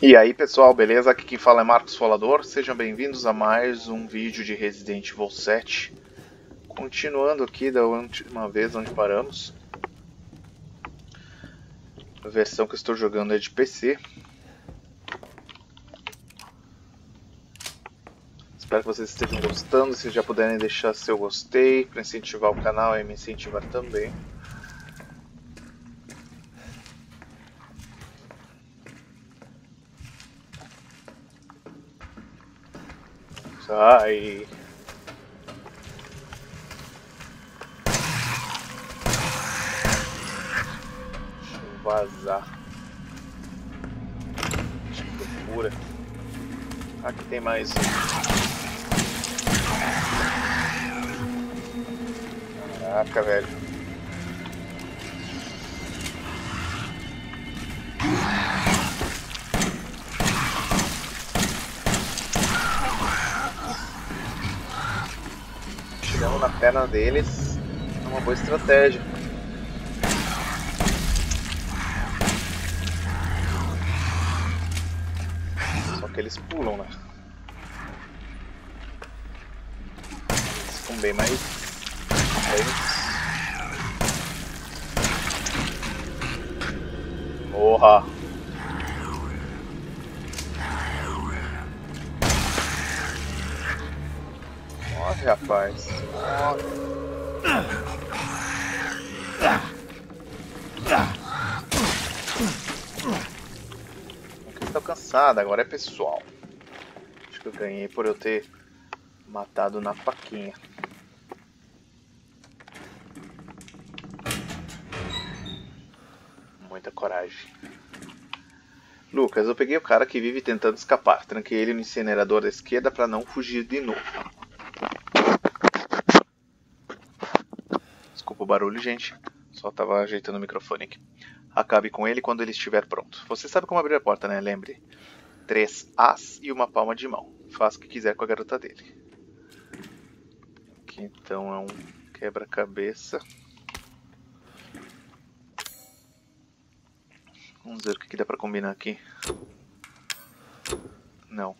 E aí pessoal, beleza? Aqui quem fala é Marcos Falador, sejam bem-vindos a mais um vídeo de Resident Evil 7 Continuando aqui da última vez onde paramos. A versão que estou jogando é de PC Espero que vocês estejam gostando, se já puderem deixar seu gostei para incentivar o canal e me incentivar também Sai. Deixa eu vazar. Procura. Aqui tem mais Caraca, velho. Perna deles é uma boa estratégia. Só que eles pulam, né? Eles ficam bem mais lentos. Morra! Rapaz. Estou cansado, agora é pessoal. Acho que eu ganhei por eu ter matado na faquinha. Muita coragem. Lucas, eu peguei o cara que vive tentando escapar. Tranquei ele no incinerador da esquerda para não fugir de novo. Barulho, gente. Só tava ajeitando o microfone aqui. Acabe com ele quando ele estiver pronto. Você sabe como abrir a porta, né? Lembre. Três As e uma palma de mão. Faça o que quiser com a garota dele. Aqui então é um quebra-cabeça. Vamos ver o que, dá pra combinar aqui. Não.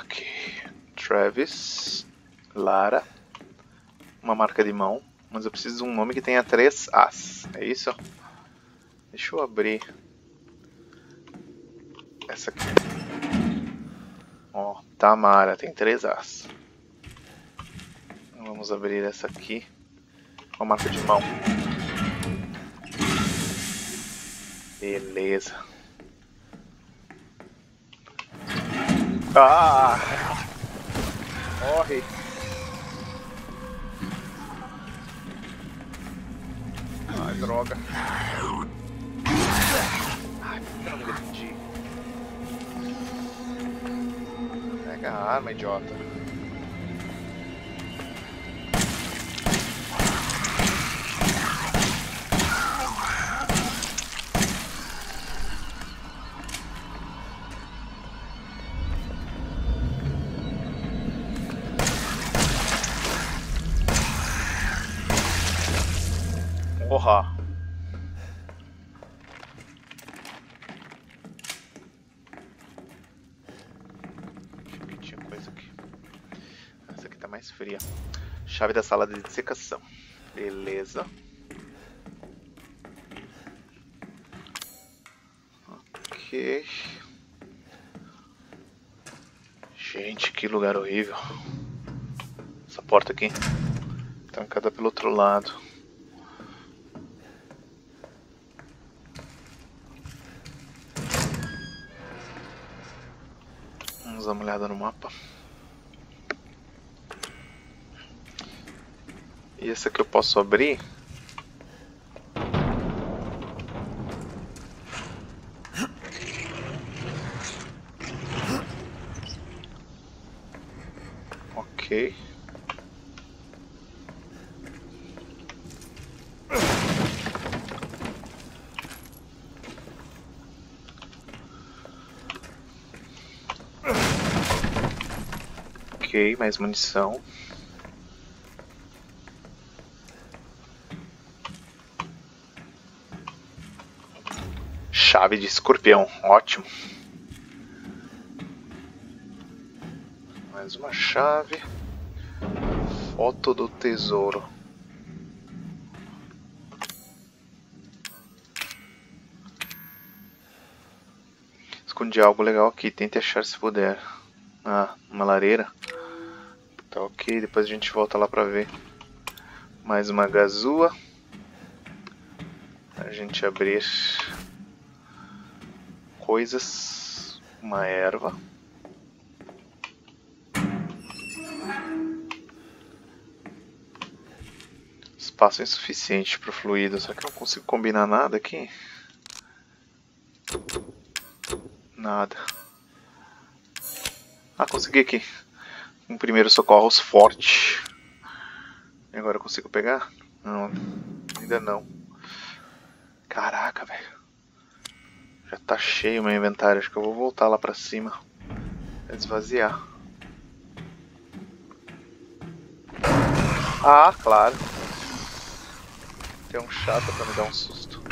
Ok. Travis. Lara, uma marca de mão, mas eu preciso de um nome que tenha três As, é isso? Deixa eu abrir essa aqui. Ó, Tamara, tem três As. Vamos abrir essa aqui, uma marca de mão. Beleza. Ah! Morre! Droga. Ai, não me? Pega a arma, idiota. Porra. que tinha coisa aqui. Essa aqui tá mais fria. Chave da sala de dissecação. Beleza. Ok. Gente, que lugar horrível. Essa porta aqui. Trancada pelo outro lado. Dar uma olhada no mapa. E esse aqui eu posso abrir? Ok. Mais munição. Chave de escorpião, ótimo. Mais uma chave. Foto do tesouro. Escondi algo legal aqui, tente achar se puder. Ah, uma lareira. Tá ok, depois a gente volta lá pra ver. Mais uma gazua. A gente abrir coisas. Uma erva. Espaço insuficiente para o fluido. Será que eu não consigo combinar nada aqui? Nada. Ah, consegui aqui. Um primeiro socorros forte. Agora eu consigo pegar? Não, ainda não. Caraca, velho. Já tá cheio meu inventário. Acho que eu vou voltar lá pra cima. Esvaziar. Ah, claro. Tem um chato pra me dar um susto.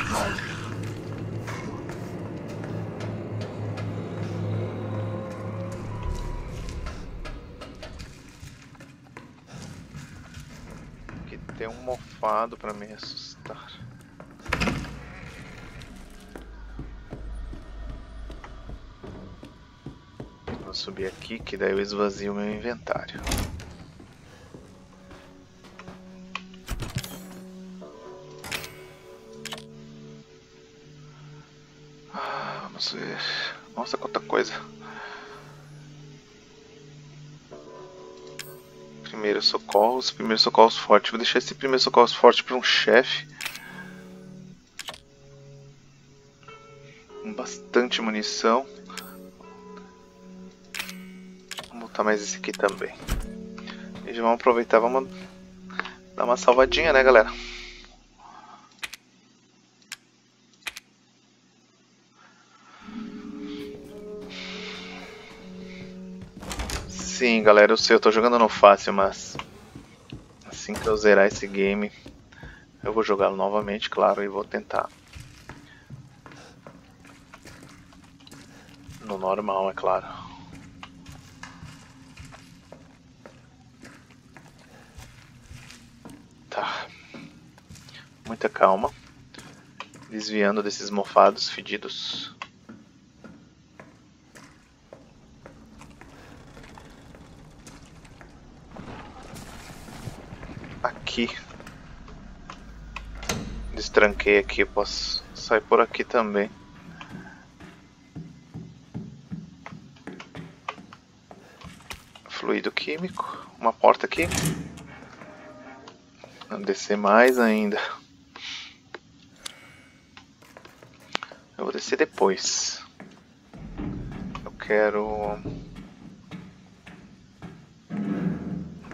Mofado pra me assustar. Vou subir aqui que daí eu esvazio meu inventário. Vamos ver. Nossa, quanta coisa. Primeiro socorros, primeiro socorros forte. Vou deixar esse primeiro socorros forte para um chefe. Bastante munição. Vamos botar mais esse aqui também. E já vamos aproveitar, vamos dar uma salvadinha, né, galera? Galera, eu sei, eu tô jogando no fácil, mas assim que eu zerar esse game, eu vou jogá-lo novamente, claro, e vou tentar. No normal, é claro. Tá. Muita calma. Desviando desses mofados fedidos. Aqui. Destranquei aqui, posso sair por aqui também. Fluido químico, uma porta aqui. Vamos descer mais ainda. Eu vou descer depois. Eu quero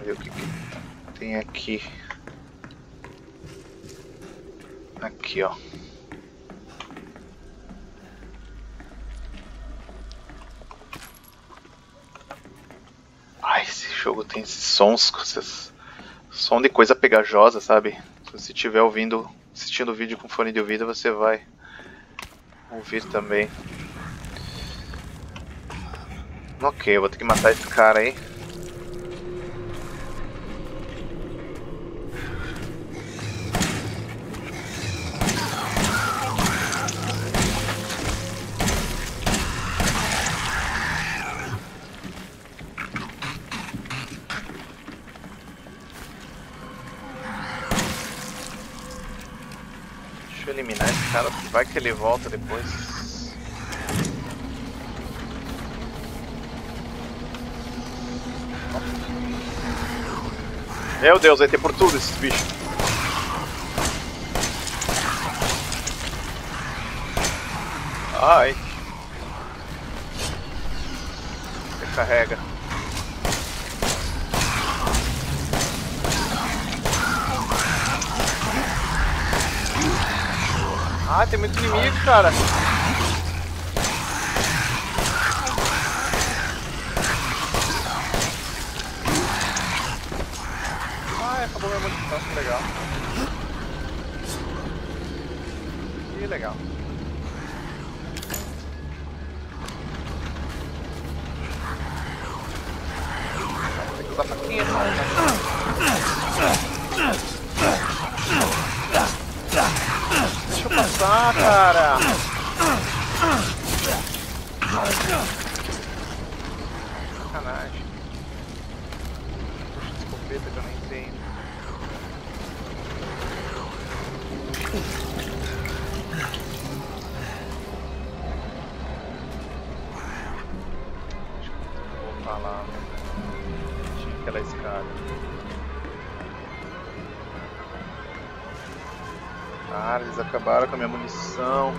ver o que, que tem aqui. Aqui, ó. Ai, esse jogo tem esses sons, esses som de coisa pegajosa, sabe? Se você estiver ouvindo, assistindo o vídeo com fone de ouvido, você vai ouvir também. Ok, vou ter que matar esse cara aí. Cara, vai que ele volta depois. Meu Deus, vai ter por tudo esses bichos. Ai. Recarrega. Ah, tem muito inimigo, cara. Ah, acabou minha munição, que legal. Que legal. passar, cara! Sacanagem. Escopeta que eu vou voltar lá. Tinha aquela escada. Cara, eles acabaram com a minha munição.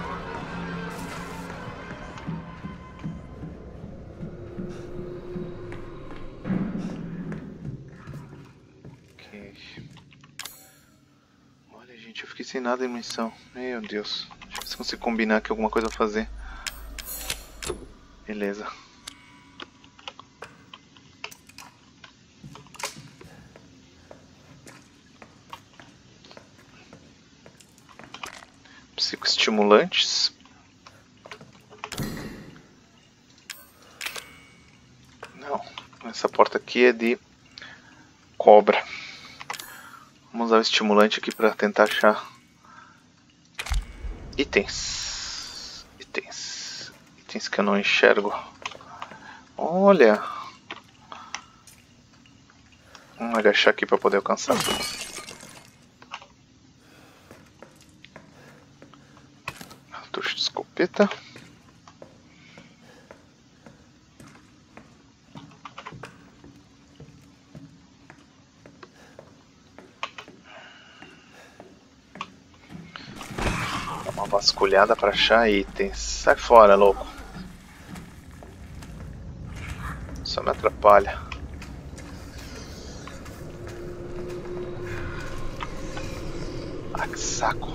Nada de munição. Meu Deus. Deixa eu ver se consigo combinar aqui alguma coisa a fazer. Beleza. Psicoestimulantes. Não, essa porta aqui é de cobra. Vamos usar o estimulante aqui para tentar achar itens. Itens. Itens que eu não enxergo. Olha. Vamos agachar aqui para poder alcançar. Tuxa de escopeta. Uma vasculhada para achar itens. Sai fora, louco. Só me atrapalha. Ah, que saco.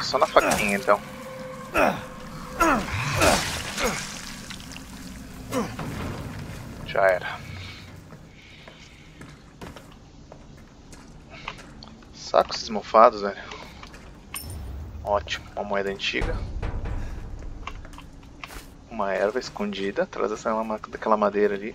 Só na faquinha então. Já era. Sacos esmofados, velho. Ótimo, uma moeda antiga. Uma erva escondida atrás daquela madeira ali.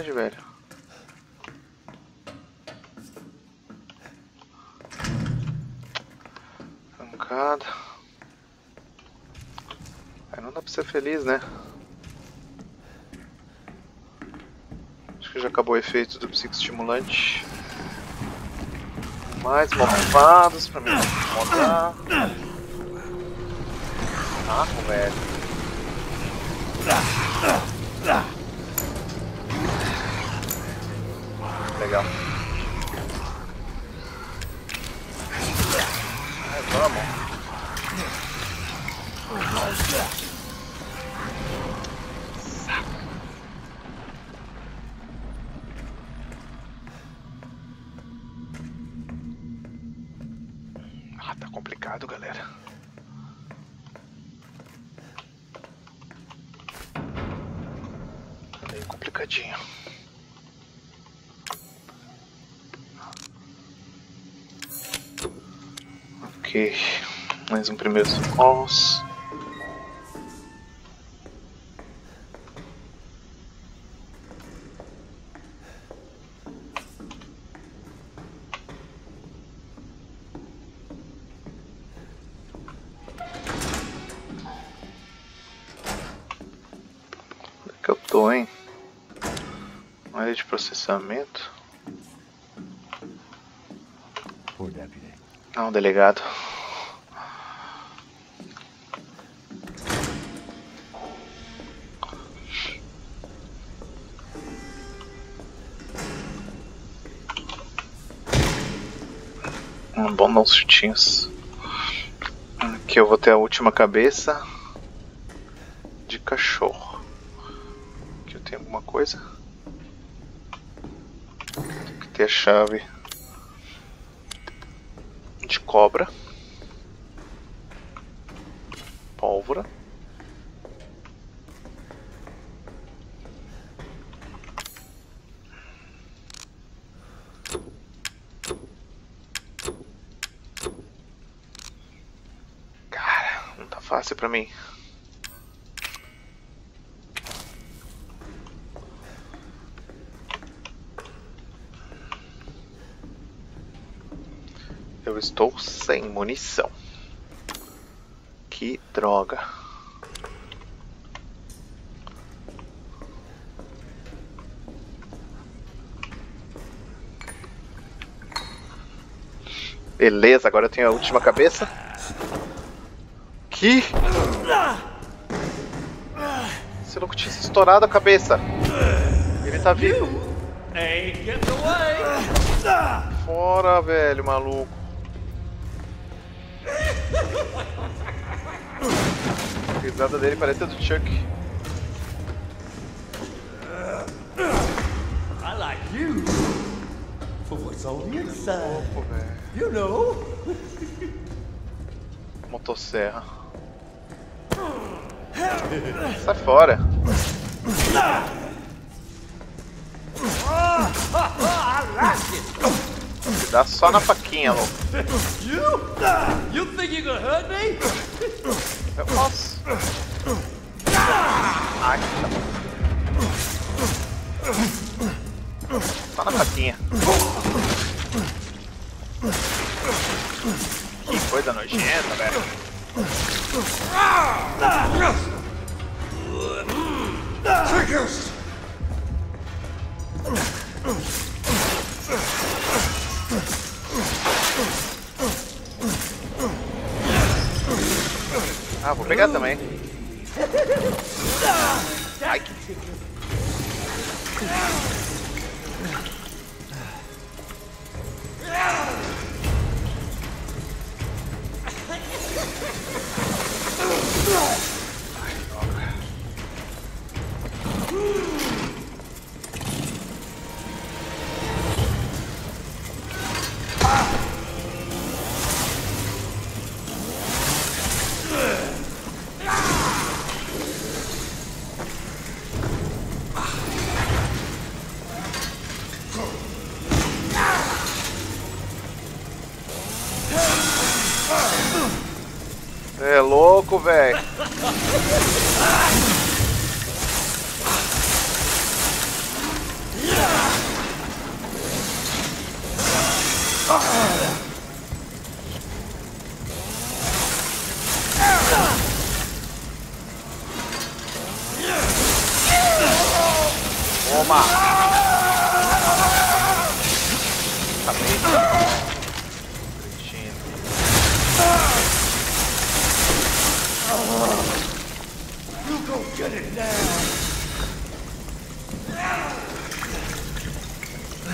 Sacanagem, velho. Pancada. Aí não dá pra ser feliz, né? Acho que já acabou o efeito do psicoestimulante. Mais mofados pra me incomodar. Ah, velho. Legal. Ai, vamos. Ah, tá complicado, galera. Meio complicadinho. Mais um primeiro socorros. Onde é que eu hein? Área de processamento. Não, delegado. Um bom uns chutinhos. Aqui eu vou ter a última cabeça de cachorro. Aqui eu tenho alguma coisa. Tem que ter a chave. Cobra. Pólvora. Cara, não tá fácil pra mim. Eu estou sem munição. Que droga. Beleza, agora eu tenho a última cabeça. Que? Esse louco tinha estourado a cabeça. Ele tá vivo. Fora, velho, maluco. Risada dele parece a do Chuck. I like you for what's on the inside. You know. Motosserra. Sai fora. Dá só na faquinha, louco. You? You think you gonna hurt me? Eu tá. Só na faquinha. Que coisa nojenta, velho. Ah, pegar também. Velho.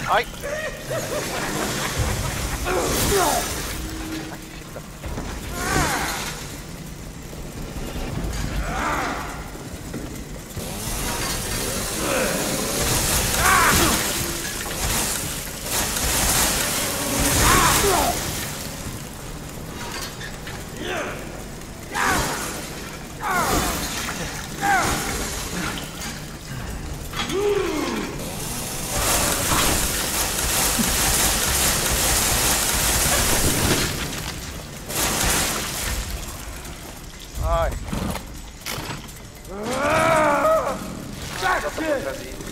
はい。Pra ficar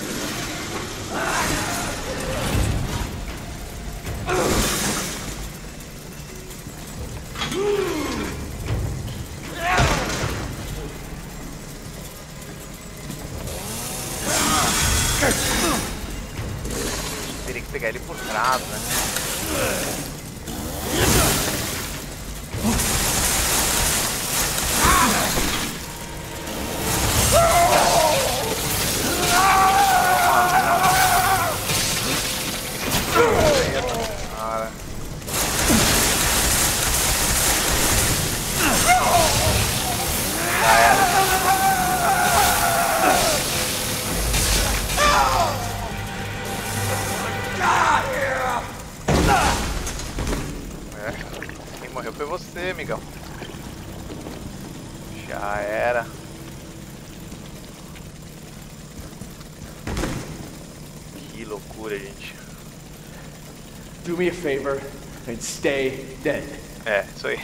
Gente. Do me a favor and stay dead. É, isso aí.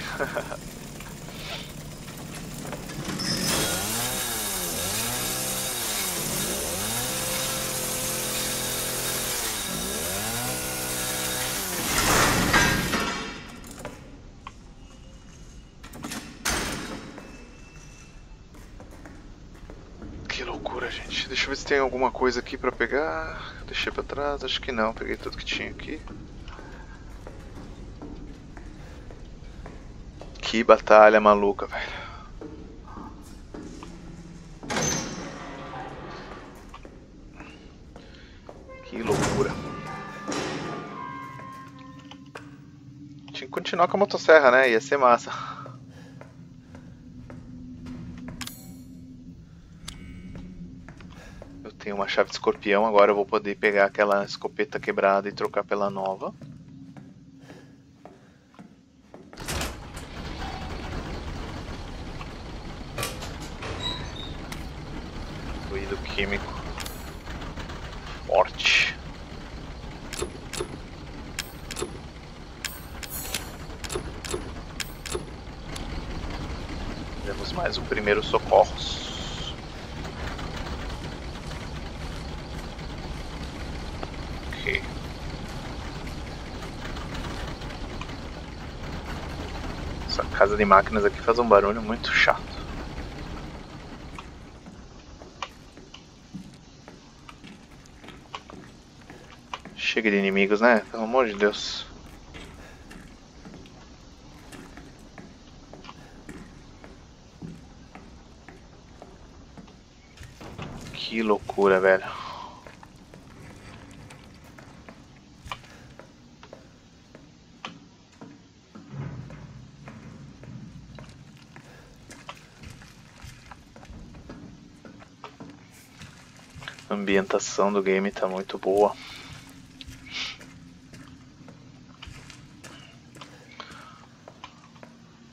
Que loucura, gente. Deixa eu ver se tem alguma coisa aqui pra pegar. Deixei pra trás, acho que não. Peguei tudo que tinha aqui. Que batalha maluca, velho. Que loucura. Tinha que continuar com a motosserra, né? Ia ser massa. Uma chave de escorpião, agora eu vou poder pegar aquela escopeta quebrada e trocar pela nova. Fluido químico forte. Temos mais um primeiro socorros. Ok. Essa casa de máquinas aqui faz um barulho muito chato. Chega de inimigos, né? Pelo amor de Deus. Que loucura, velho. A ambientação do game tá muito boa.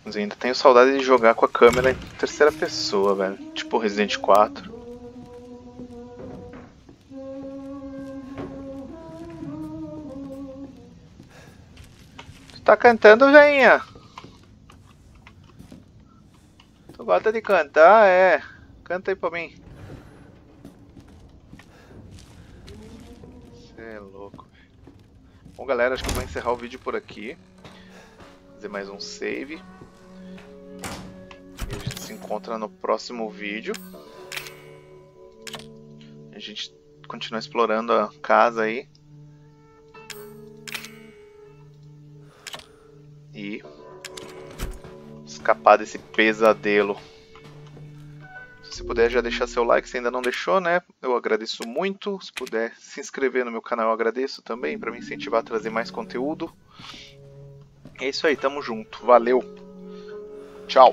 Mas ainda tenho saudade de jogar com a câmera em terceira pessoa, velho. Tipo Resident 4. Tu tá cantando, veinha? Tu gosta de cantar? É. Canta aí pra mim. É louco. Bom, galera, acho que eu vou encerrar o vídeo por aqui. Fazer mais um save. E a gente se encontra no próximo vídeo. A gente continua explorando a casa aí. E escapar desse pesadelo. Se puder já deixar seu like se ainda não deixou, né? Eu agradeço muito. Se puder se inscrever no meu canal, eu agradeço também para me incentivar a trazer mais conteúdo. É isso aí, tamo junto. Valeu. Tchau.